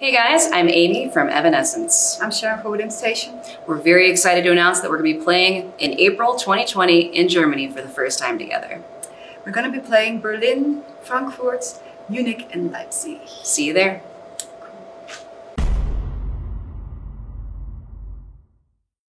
Hey guys, I'm Amy from Evanescence. I'm Sharon from Within Temptation. We're very excited to announce that we're going to be playing in April 2020 in Germany for the first time together. We're going to be playing Berlin, Frankfurt, Munich and Leipzig. See you there.